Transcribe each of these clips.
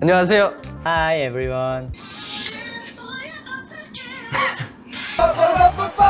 안녕하세요. Hi everyone.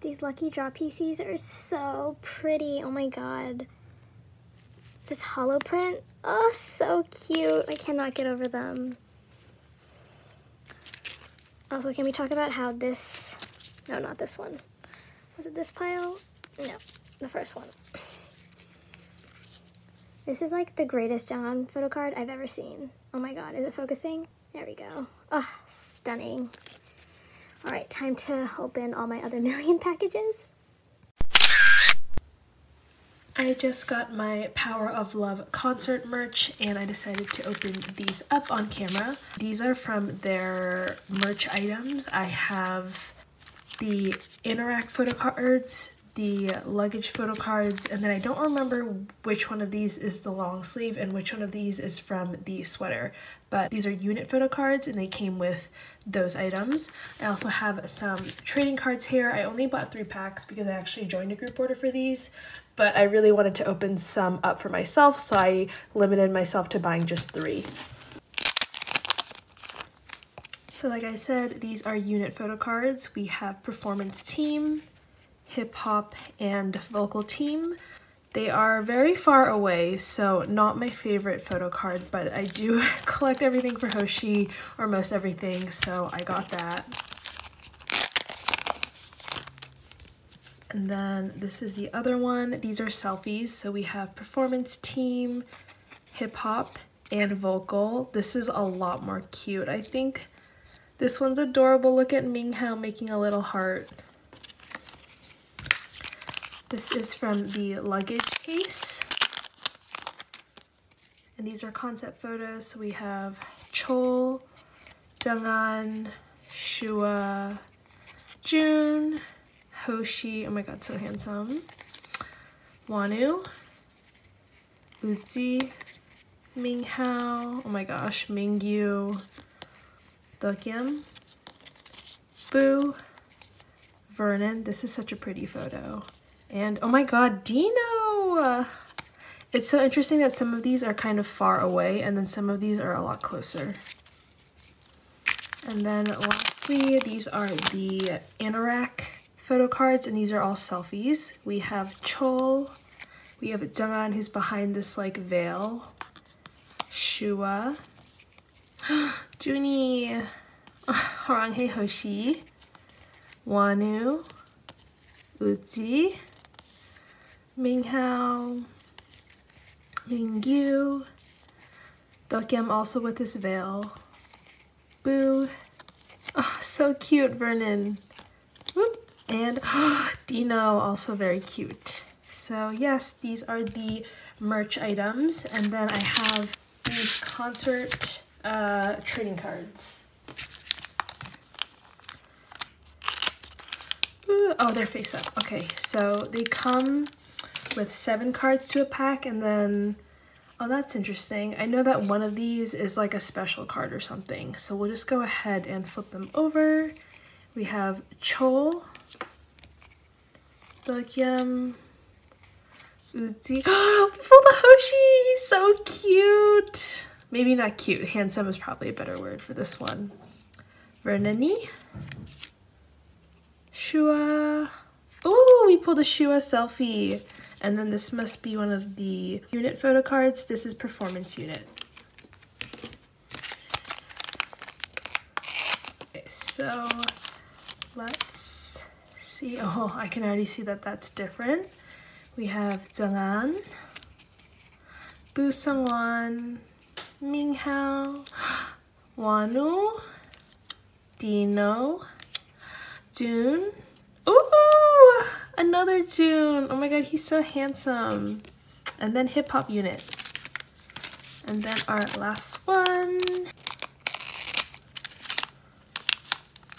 these Lucky Draw PCs are so pretty. Oh my god. This hollow print, oh, so cute. I cannot get over them. Also, can we talk about how this, no, not this one. Was it this pile? No, the first one. This is like the greatest John photo card I've ever seen. Oh my god, is it focusing? There we go. Oh, stunning. All right, time to open all my other million packages. I just got my Power of Love concert merch and I decided to open these up on camera. These are from their merch items. I have the Interact photo cards, the luggage photo cards, and then I don't remember which one of these is the long sleeve and which one of these is from the sweater. But these are unit photo cards and they came with those items. I also have some trading cards here. I only bought three packs because I actually joined a group order for these, but I really wanted to open some up for myself, so I limited myself to buying just three. So like I said, these are unit photo cards. We have performance team, hip hop, and vocal team. They are very far away, so not my favorite photo card, but I do collect everything for Hoshi, or most everything, so I got that. And then this is the other one. These are selfies, so we have performance team, hip hop, and vocal. This is a lot more cute. I think this one's adorable. Look at Minghao making a little heart. This is from the luggage case. And these are concept photos. So we have Cheol, Jeonghan, Shua, June, Hoshi, oh my god, so handsome, Wonwoo, Woozi, Minghao, oh my gosh, Mingyu, Dokyeom, Boo, Vernon, this is such a pretty photo. And oh my god, Dino! It's so interesting that some of these are kind of far away and then some of these are a lot closer. And then lastly, these are the Anorak photo cards and these are all selfies. We have Cheol, we have Jeonghan who's behind this like veil, Shua, Junie, Hwaranghae Hoshi, Wonwoo, Woozi, Minghao, Mingyu, Dokyeom also with his veil. Boo. Oh, so cute, Vernon. Whoop. And Dino, also very cute. So yes, these are the merch items. And then I have these concert uh, trading cards. Ooh, oh, they're face up. Okay, so they come with seven cards to a pack and then Oh, that's interesting. I know that one of these is like a special card or something. So we'll just go ahead and flip them over. We have Cheol, Dokyeom, Woozi. Oh, Hoshi! So cute! Maybe not cute. Handsome is probably a better word for this one. Vernani. Shua. Oh, we pulled a Shua selfie. And then this must be one of the unit photo cards. This is performance unit. Okay, so let's see. Oh, I can already see that that's different. We have Jeonghan, Boo Seungkwan, Minghao, Wonwoo, Dino, June. Ooh! Another June. Oh my god, he's so handsome. And then hip hop unit. And then our last one.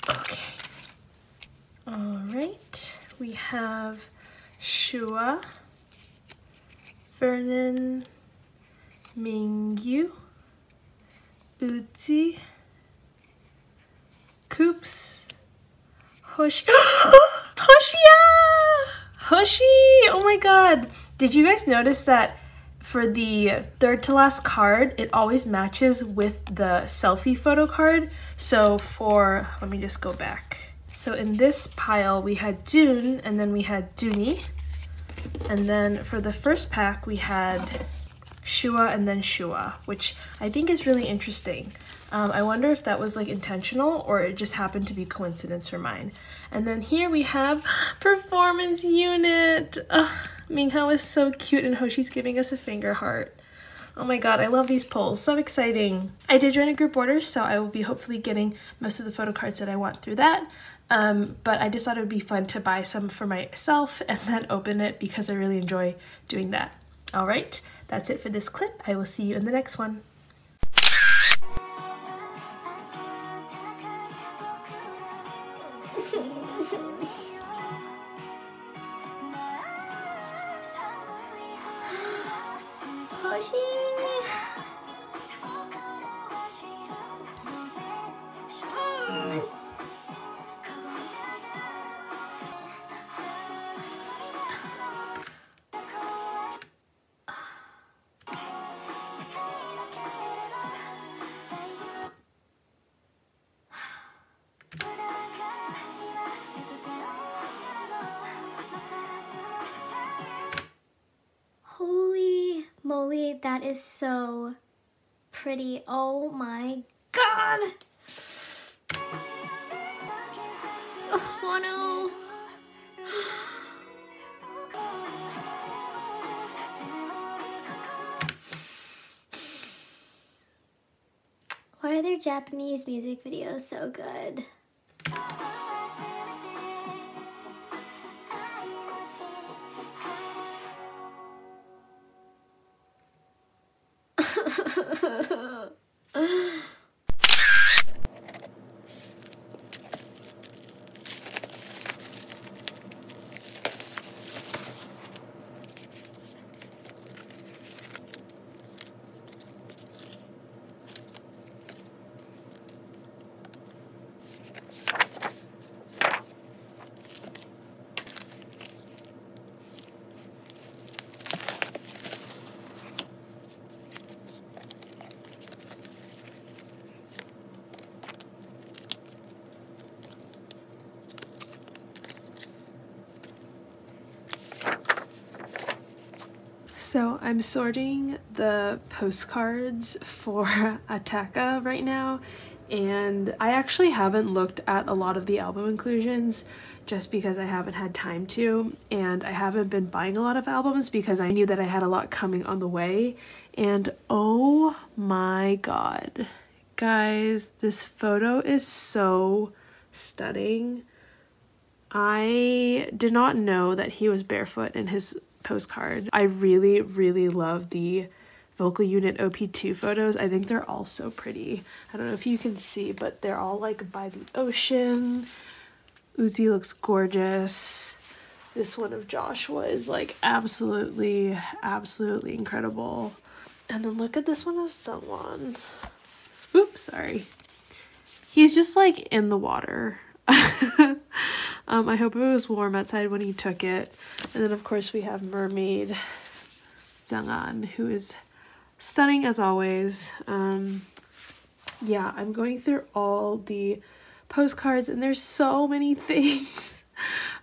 Okay. All right. We have Shua, Vernon, Mingyu, Woozi, Coups, Hoshi. Hoshia! Hoshi! Oh my god. Did you guys notice that for the third to last card, it always matches with the selfie photo card? So for, let me just go back. So in this pile, we had Dune, and then we had Duni. And then for the first pack, we had Shua and then Shua, which I think is really interesting. Um, I wonder if that was like intentional or it just happened to be coincidence for mine. And then here we have performance unit. Ugh, Minghao is so cute and Hoshi's giving us a finger heart. Oh my god, I love these pulls. So exciting. I did join a group order, so I will be hopefully getting most of the photo cards that I want through that. Um, but I just thought it would be fun to buy some for myself and then open it because I really enjoy doing that. All right, that's it for this clip. I will see you in the next one. That is so pretty. Oh my god! Oh no! Why are their Japanese music videos so good? I'm sorting the postcards for Attacca right now and I actually haven't looked at a lot of the album inclusions just because I haven't had time to and I haven't been buying a lot of albums because I knew that I had a lot coming on the way and oh my god. Guys this photo is so stunning. I did not know that he was barefoot in his postcard I really really love the vocal unit OP2 photos. I think they're all so pretty. I don't know if you can see, but they're all like by the ocean. Woozi looks gorgeous. This one of Joshua is like absolutely, absolutely incredible. And then look at this one of someone. Oops, sorry. He's just like in the water. um, I hope it was warm outside when he took it. And then of course we have Mermaid Jeonghan, who is stunning as always. Um, yeah, I'm going through all the postcards and there's so many things.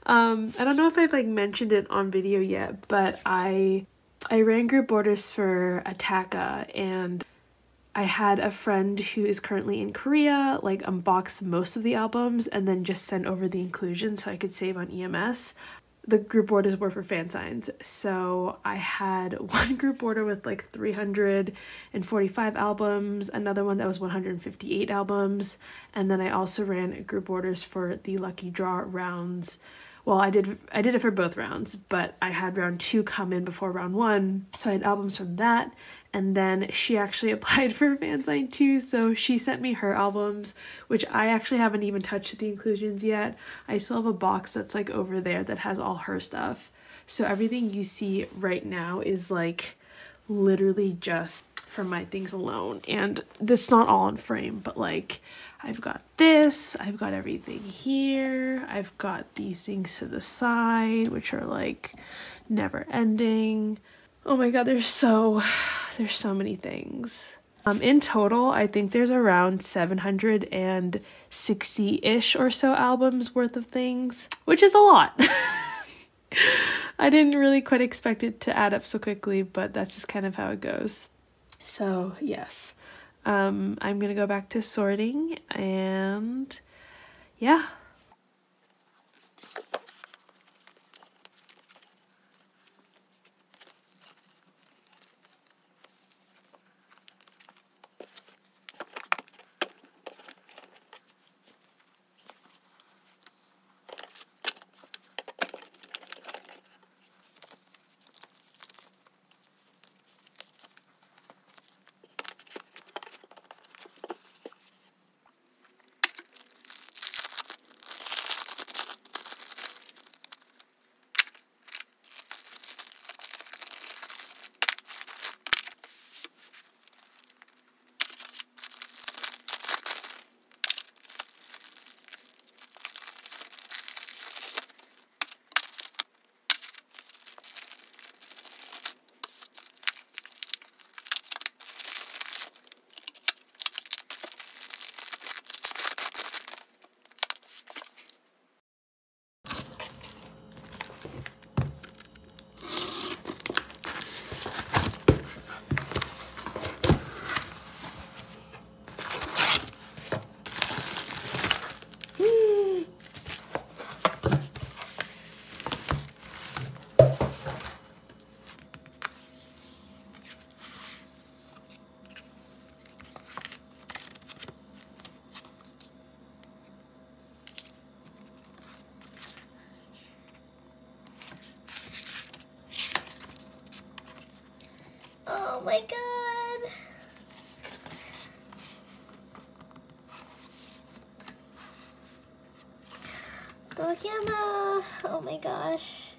um, I don't know if I've like mentioned it on video yet, but I I ran group orders for Attacca and I had a friend who is currently in Korea like unbox most of the albums and then just send over the inclusion so I could save on EMS the group orders were for fan signs. So I had one group order with like 345 albums, another one that was 158 albums, and then I also ran group orders for the lucky draw rounds well i did i did it for both rounds but i had round two come in before round one so i had albums from that. And then she actually applied for fansign too so she sent me her albums which i actually haven't even touched the inclusions yet. I still have a box that's like over there that has all her stuff. So everything you see right now is like literally just from my things alone. And that's not all in frame but like I've got this, I've got everything here, I've got these things to the side, which are like never ending. Oh my god, there's so, there's so many things. Um, in total, I think there's around 760-ish or so albums worth of things, which is a lot. I didn't really quite expect it to add up so quickly, but that's just kind of how it goes. So, yes. Um, I'm going to go back to sorting and yeah. Oh my god. Dokyama. Oh my gosh.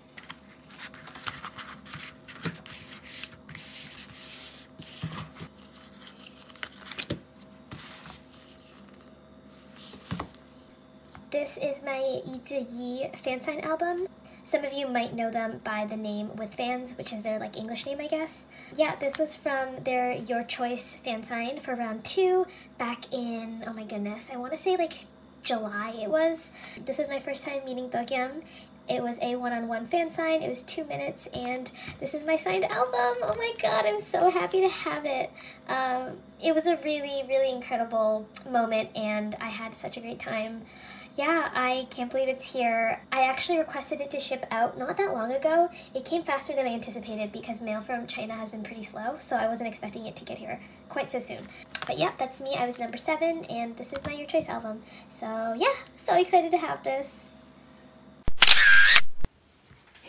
This is my Yi fan sign album. Some of you might know them by the name With Fans, which is their like English name, I guess. Yeah, this was from their Your Choice fan sign for round two back in, oh my goodness, I want to say like July it was. This was my first time meeting Dokyeom It was a one-on-one fan sign. It was two minutes, and this is my signed album. Oh my god, I'm so happy to have it. Um, it was a really, really incredible moment, and I had such a great time yeah, I can't believe it's here. I actually requested it to ship out not that long ago. It came faster than I anticipated because mail from China has been pretty slow, so I wasn't expecting it to get here quite so soon. But yeah, that's me. I was number seven, and this is my Your Choice album. So yeah, so excited to have this.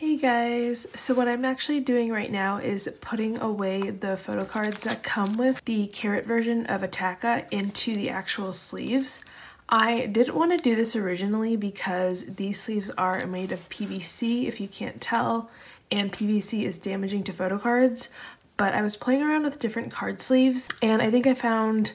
Hey guys, so what I'm actually doing right now is putting away the photo cards that come with the Carat version of Attacca into the actual sleeves. I didn't want to do this originally because these sleeves are made of PVC if you can't tell and PVC is damaging to photo cards but I was playing around with different card sleeves and I think I found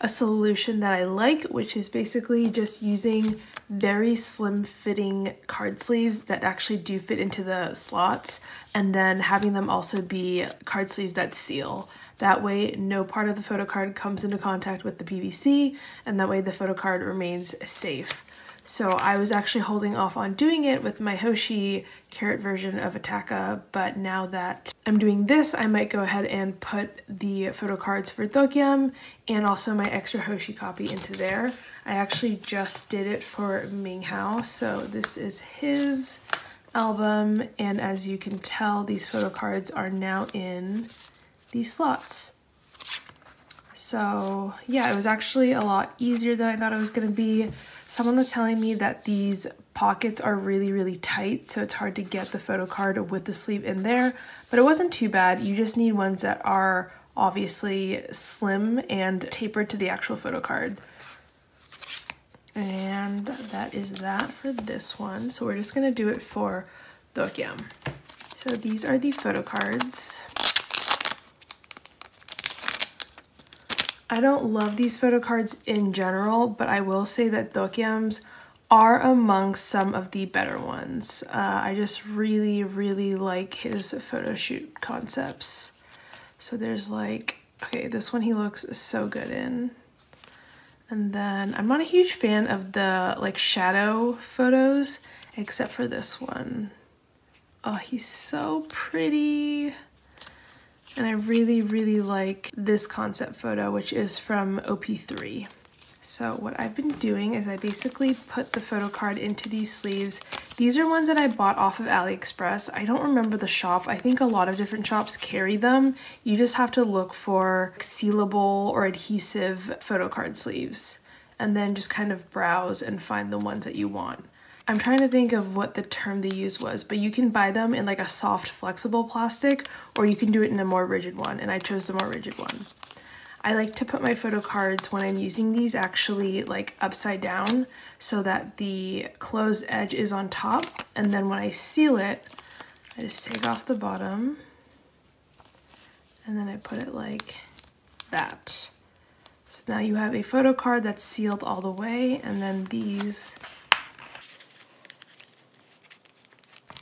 a solution that I like which is basically just using very slim fitting card sleeves that actually do fit into the slots and then having them also be card sleeves that seal. That way no part of the photo card comes into contact with the PVC and that way the photo card remains safe. So I was actually holding off on doing it with my Hoshi Carat version of Attacca, but now that I'm doing this, I might go ahead and put the photo cards for Dokyeom and also my extra Hoshi copy into there. I actually just did it for Ming Hao, so this is his album, and as you can tell, these photo cards are now in these slots. So yeah, it was actually a lot easier than I thought it was gonna be. Someone was telling me that these pockets are really, really tight, so it's hard to get the photo card with the sleeve in there, but it wasn't too bad. You just need ones that are obviously slim and tapered to the actual photo card. And that is that for this one. So we're just gonna do it for Dokyeom. So these are the photo cards. I don't love these photo cards in general, but I will say that Dokyeom's are among some of the better ones. Uh, I just really, really like his photo shoot concepts. So there's like, okay, this one he looks so good in. And then I'm not a huge fan of the like shadow photos, except for this one. Oh, he's so pretty. And I really, really like this concept photo, which is from OP3. So what I've been doing is I basically put the photo card into these sleeves. These are ones that I bought off of AliExpress. I don't remember the shop. I think a lot of different shops carry them. You just have to look for sealable or adhesive photo card sleeves and then just kind of browse and find the ones that you want. I'm trying to think of what the term they use was, but you can buy them in like a soft flexible plastic or you can do it in a more rigid one and I chose the more rigid one. I like to put my photo cards when I'm using these actually like upside down so that the closed edge is on top and then when I seal it I just take off the bottom and then I put it like that. So now you have a photo card that's sealed all the way and then these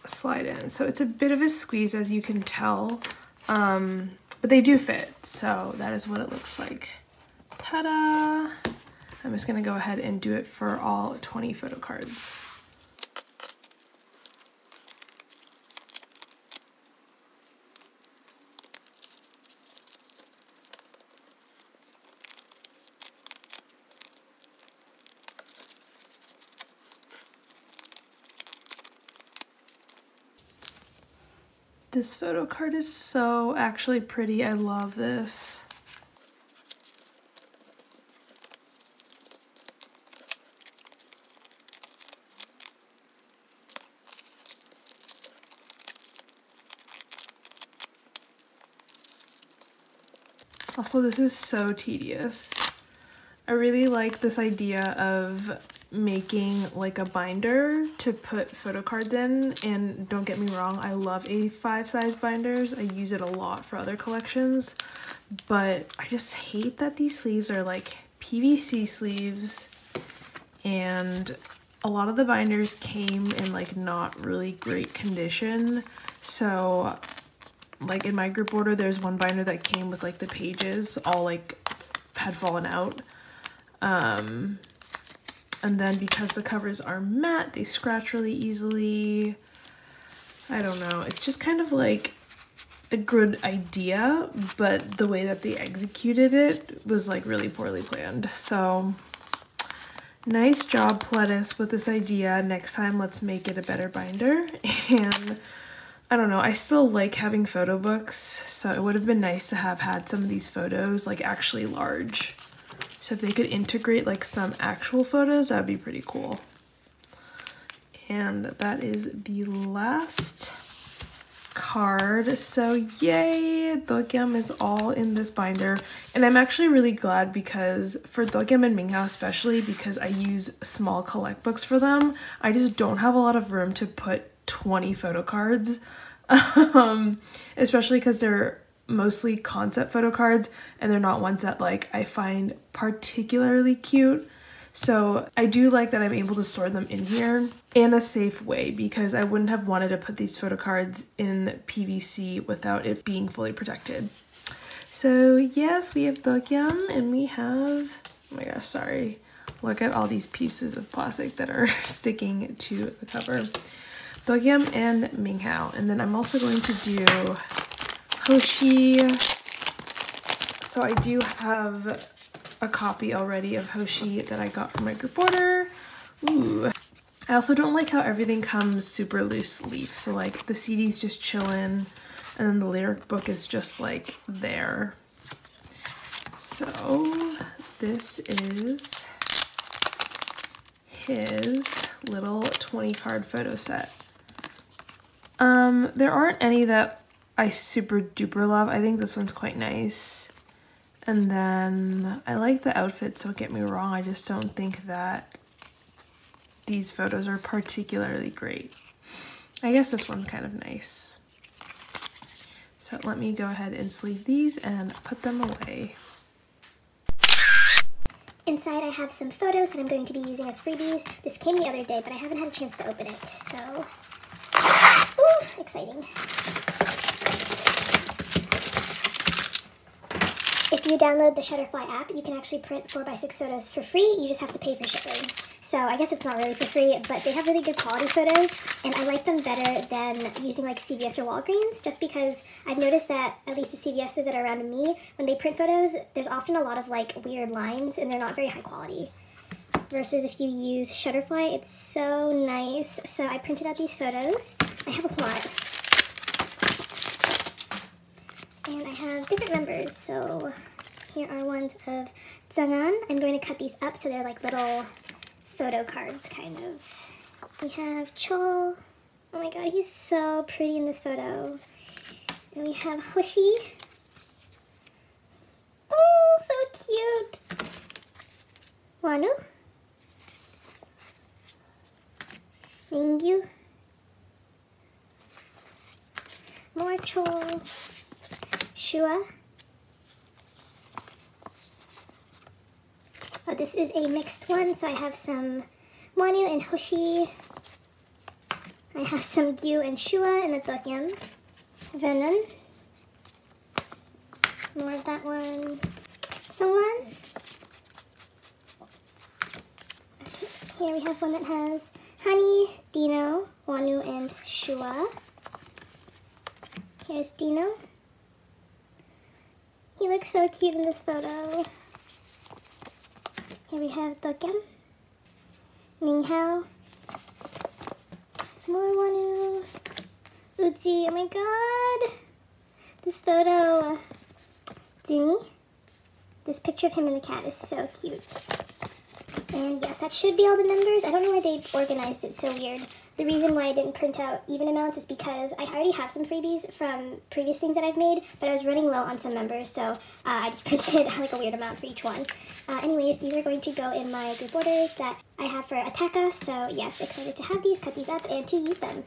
slide in. So it's a bit of a squeeze as you can tell, um, but they do fit. So that is what it looks like. Ta-da! I'm just gonna go ahead and do it for all 20 photo cards. This photo card is so actually pretty. I love this. Also, this is so tedious. I really like this idea of making like a binder to put photo cards in and don't get me wrong I love A5 size binders. I use it a lot for other collections but I just hate that these sleeves are like PVC sleeves and a lot of the binders came in like not really great condition. So like in my group order there's one binder that came with like the pages all like had fallen out. Um And then because the covers are matte, they scratch really easily. I don't know. It's just kind of like a good idea, but the way that they executed it was like really poorly planned. So nice job, Pledis, with this idea. Next time, let's make it a better binder. And I don't know, I still like having photo books, so it would have been nice to have had some of these photos like actually large. So if they could integrate like some actual photos, that'd be pretty cool. And that is the last card. So yay, Dokyeom is all in this binder. And I'm actually really glad because for Dokyeom and Minghao especially because I use small collect books for them, I just don't have a lot of room to put 20 photo cards. um, especially because they're mostly concept photo cards and they're not ones that like I find particularly cute. So I do like that I'm able to store them in here in a safe way because I wouldn't have wanted to put these photo cards in PVC without it being fully protected. So yes, we have Dokyeom and we have, oh my gosh, sorry. Look at all these pieces of plastic that are sticking to the cover. Dokyeom and Minghao. And then I'm also going to do Hoshi. So I do have a copy already of Hoshi that I got from my group order. Ooh. I also don't like how everything comes super loose leaf. So like the CD's just chilling and then the lyric book is just like there. So this is his little 20 card photo set. Um, there aren't any that I super duper love. I think this one's quite nice. And then I like the outfit, so don't get me wrong, I just don't think that these photos are particularly great. I guess this one's kind of nice. So let me go ahead and sleeve these and put them away. Inside I have some photos that I'm going to be using as freebies. This came the other day, but I haven't had a chance to open it, so... Ooh, exciting. If you download the Shutterfly app, you can actually print 4x6 photos for free. You just have to pay for shipping. So I guess it's not really for free, but they have really good quality photos, and I like them better than using like CVS or Walgreens, just because I've noticed that at least the CVSs that are around me, when they print photos, there's often a lot of like weird lines, and they're not very high quality. Versus if you use Shutterfly, it's so nice. So I printed out these photos. I have a lot. And I have different members, so here are ones of Jeonghan. I'm going to cut these up so they're like little photo cards, kind of. We have Cheol. Oh my god, he's so pretty in this photo. And we have Hoshi. Oh, so cute. Wonwoo. Mingyu. More Cheol. Shua. This is a mixed one, so I have some Wonwoo and Hoshi. I have some Gyu and Shua and a Dokyeom. Venom. More of that one. Someone. Okay, here we have one that has Honey, Dino, Wonwoo, and Shua. Here's Dino. He looks so cute in this photo. Here we have Dokyeom, Minghao, more Wonwoo, Woozi, oh my god! This photo, Duni. This picture of him and the cat is so cute. And yes, that should be all the members. I don't know why they organized it so weird. The reason why I didn't print out even amounts is because I already have some freebies from previous things that I've made, but I was running low on some members, so uh, I just printed like a weird amount for each one. Uh, anyways, these are going to go in my group orders that I have for Attacca, so yes, excited to have these, cut these up, and to use them.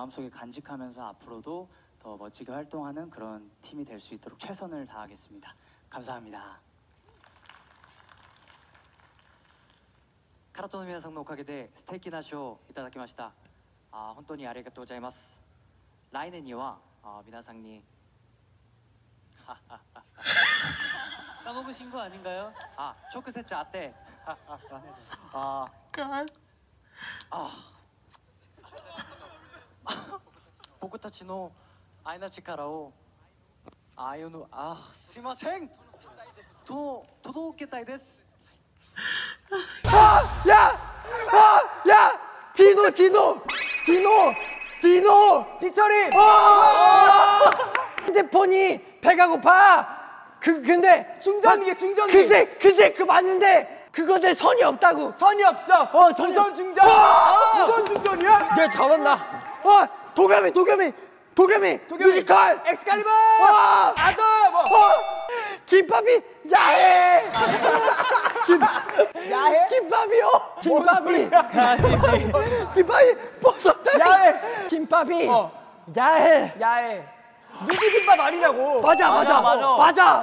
마음속에 간직하면서 앞으로도 더 멋지게 활동하는 그런 팀이 될 수 있도록 최선을 다하겠습니다. 감사합니다. 카라토 미나 상노 오카게데 스테키나쇼 이타다키마시다. 아, 혼돈이 아리가또 고자이마스. 라이네니와 아, 미나상니 까먹으신 거 아닌가요? 아, 초크 세차 아떼. 아, 아, 아, 보쿠타 치노 아이나 치카라오 아이오누 아 스마생 도노 도도케타이 데스 아! 야! 아! 야! 디노 디노 디노 디노 디철이 어! 아! 핸드폰이 배가 고파 그 근데 중전이게 중전이 근데 근데 그 맞는데 그거에 선이 없다고 선이 없어 어 선이... 무선 중전 어! 무선 중전이야? 네, 얘 잘한다 어 도겸이 도겸이 도겸이 뮤지컬. 엑스칼리버! 와! 아더! 뭐! 어 김밥이 야해. 김 야해? 김밥이요. 뭔 김밥이? 김밥이 버섯다리. 야해. 김밥이 어. 야해. 야해. 누드김밥 아니냐고! 맞아 맞아 맞아 맞아.